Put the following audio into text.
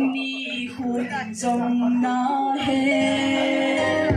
ni khun dòng na hết